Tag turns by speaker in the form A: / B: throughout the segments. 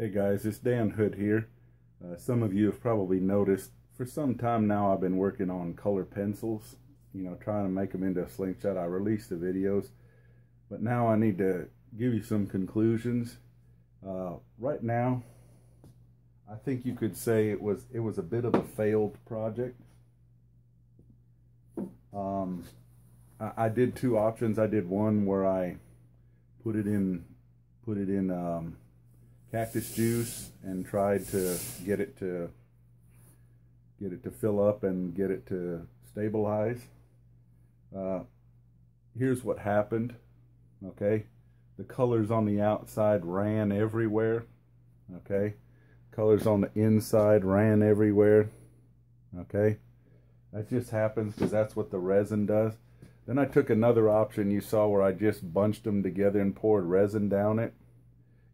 A: Hey guys, it's Dan Hood here. Uh, some of you have probably noticed for some time now I've been working on color pencils, you know, trying to make them into a slingshot. I released the videos, but now I need to give you some conclusions. Uh, right now, I think you could say it was it was a bit of a failed project. Um, I, I did two options. I did one where I put it in put it in um, cactus juice and tried to get it to get it to fill up and get it to stabilize. Uh, here's what happened. Okay, the colors on the outside ran everywhere. Okay, colors on the inside ran everywhere. Okay, that just happens because that's what the resin does. Then I took another option you saw where I just bunched them together and poured resin down it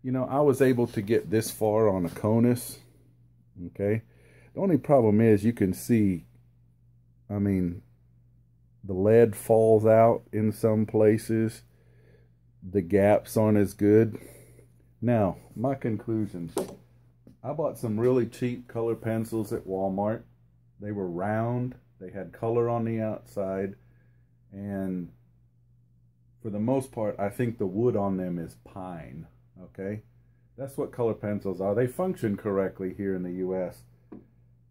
A: you know, I was able to get this far on a Conus. Okay. The only problem is you can see, I mean, the lead falls out in some places. The gaps aren't as good. Now, my conclusions. I bought some really cheap color pencils at Walmart. They were round. They had color on the outside. And for the most part, I think the wood on them is pine okay? That's what color pencils are. They function correctly here in the U.S.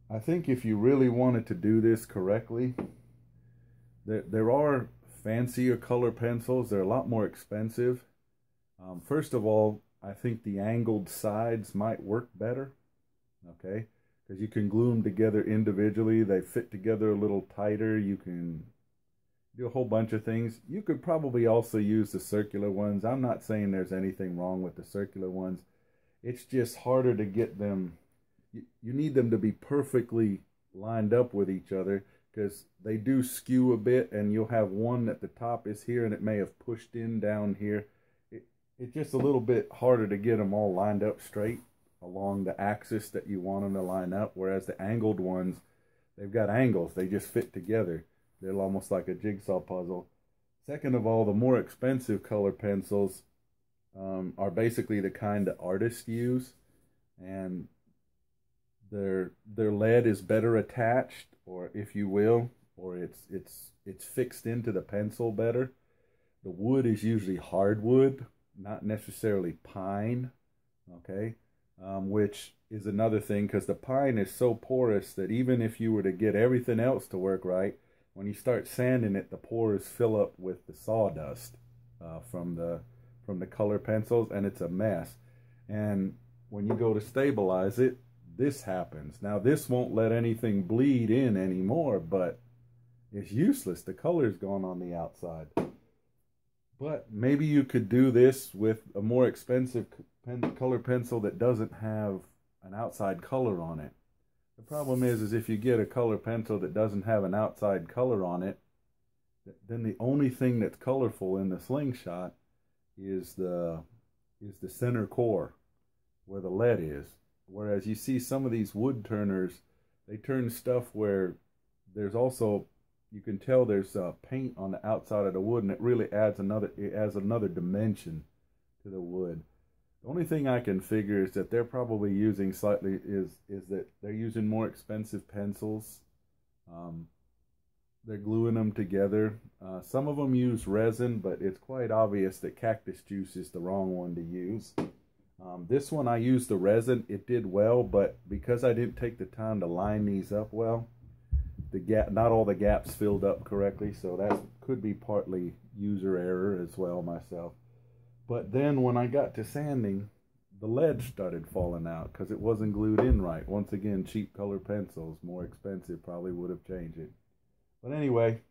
A: I think if you really wanted to do this correctly, there, there are fancier color pencils. They're a lot more expensive. Um, first of all, I think the angled sides might work better, okay? Because you can glue them together individually. They fit together a little tighter. You can do a whole bunch of things. You could probably also use the circular ones. I'm not saying there's anything wrong with the circular ones. It's just harder to get them. You, you need them to be perfectly lined up with each other because they do skew a bit and you'll have one at the top is here and it may have pushed in down here. It, it's just a little bit harder to get them all lined up straight along the axis that you want them to line up. Whereas the angled ones, they've got angles. They just fit together they're almost like a jigsaw puzzle. Second of all, the more expensive color pencils um, are basically the kind that artists use, and their their lead is better attached, or if you will, or it's it's it's fixed into the pencil better. The wood is usually hardwood, not necessarily pine. Okay, um, which is another thing because the pine is so porous that even if you were to get everything else to work right, when you start sanding it, the pores fill up with the sawdust uh, from the from the color pencils, and it's a mess. And when you go to stabilize it, this happens. Now this won't let anything bleed in anymore, but it's useless. The color's gone on the outside. But maybe you could do this with a more expensive pen, color pencil that doesn't have an outside color on it. The problem is, is if you get a color pencil that doesn't have an outside color on it, then the only thing that's colorful in the slingshot is the is the center core where the lead is. Whereas you see some of these wood turners, they turn stuff where there's also you can tell there's uh, paint on the outside of the wood, and it really adds another it adds another dimension to the wood. The only thing I can figure is that they're probably using slightly is is that they're using more expensive pencils. Um, they're gluing them together. Uh, some of them use resin, but it's quite obvious that cactus juice is the wrong one to use. Um, this one I used the resin. It did well, but because I didn't take the time to line these up well, the gap not all the gaps filled up correctly. So that could be partly user error as well myself. But then when I got to sanding, the lead started falling out because it wasn't glued in right. Once again, cheap color pencils, more expensive, probably would have changed it. But anyway,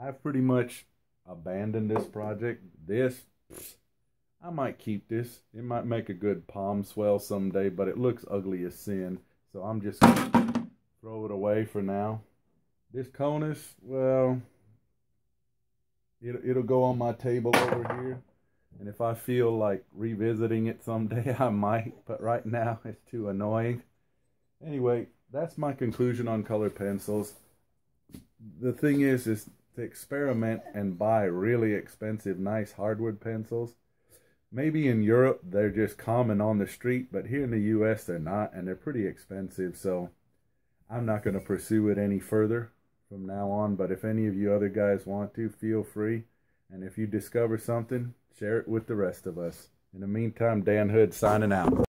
A: I've pretty much abandoned this project. This, I might keep this. It might make a good palm swell someday, but it looks ugly as sin. So I'm just going to throw it away for now. This Conus, well, it, it'll go on my table over here. And if I feel like revisiting it someday, I might, but right now it's too annoying. Anyway, that's my conclusion on color pencils. The thing is, is to experiment and buy really expensive, nice hardwood pencils. Maybe in Europe they're just common on the street, but here in the US they're not, and they're pretty expensive, so I'm not going to pursue it any further from now on. But if any of you other guys want to, feel free. And if you discover something, share it with the rest of us. In the meantime, Dan Hood signing out.